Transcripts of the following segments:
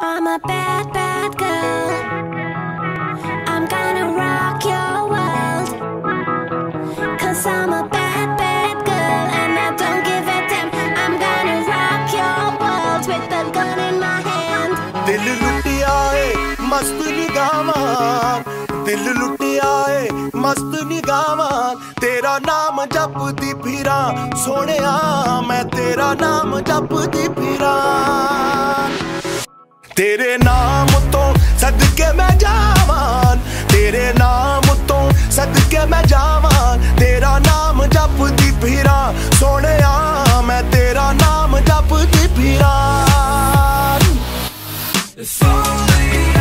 I'm a bad, bad girl. I'm gonna rock your world. Cause I'm a bad, bad girl, and I don't give a damn. I'm gonna rock your world with a gun in my hand. Dil लुटिया है मस्त निगाह ਦਿਲ ਲੁੱਟਿਆ ਏ ਮਸਤ ਨਿਗਾਵਾਂ ਤੇਰਾ ਨਾਮ ਜਪਦੀ ਫਿਰਾਂ। ਸੋਹਣਿਆ, ਮੈਂ ਤੇਰਾ ਨਾਮ ਜਪਦੀ ਫਿਰਾਂ। ਤੇਰੇ ਨਾਮ ਤੋਂ ਸਦਕੇ ਮੈਂ ਜਾਵਾਂ, ਤੇਰੇ ਨਾਮ ਤੋਂ ਸਦਕੇ ਮੈਂ ਜਾਵਾਂ। ਤੇਰਾ ਨਾਮ ਜਪਦੀ ਫਿਰਾਂ, ਸੋਹਣਿਆ, ਮੈਂ ਤੇਰਾ ਨਾਮ ਜਪਦੀ ਫਿਰਾਂ। If only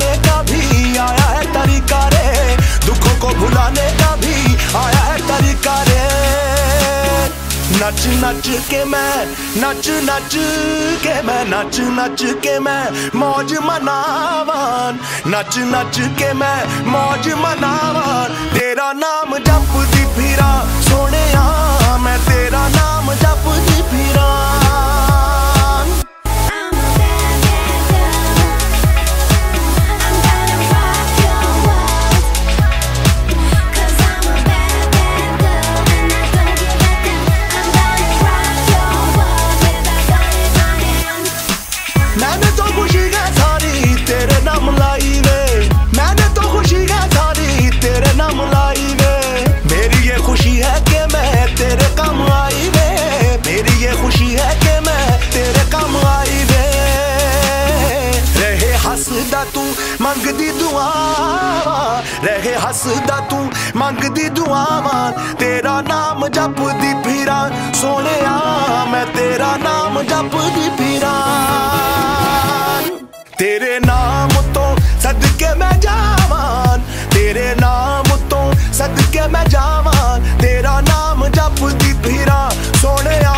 भुलाने का भी आया है तरीका रे। दुखों को भुलाने का भी आया है तरीका रे। नच नच के मैं, नच नच के मैं, नच नच के मैं, मौज मनावान। नच नच के मैं, मौज मनावान। ਤੂੰ ਮੰਗਦੀ ਦੁਆਵਾਂ, ਰਹੇ ਹੱਸਦਾ ਤੂੰ ਮੰਗਦੀ ਦੁਆਵਾਂ। ਤੇਰਾ ਨਾਮ ਜਪਦੀ ਫਿਰਾਂ ਸੋਹਣਿਆ, ਮੈਂ ਤੇਰਾ ਨਾਮ ਜਪਦੀ ਫਿਰਾਂ ਤੇਰੇ ਨਾਮ ਤੋਂ ਸਦਕੇ ਮੈਂ ਜਾਵਾਂ, ਤੇਰੇ ਨਾਮ ਤੋਂ ਸਦਕੇ ਮੈਂ ਜਾਵਾਂ। ਤੇਰਾ ਨਾਮ ਜਪਦੀ ਫਿਰਾਂ ਸੋਹਣਿਆ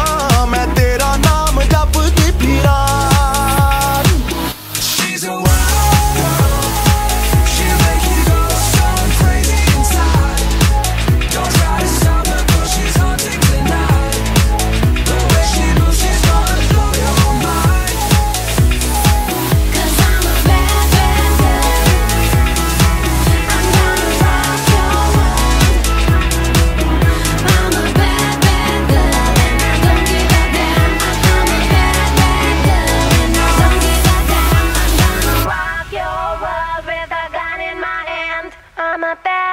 the bad.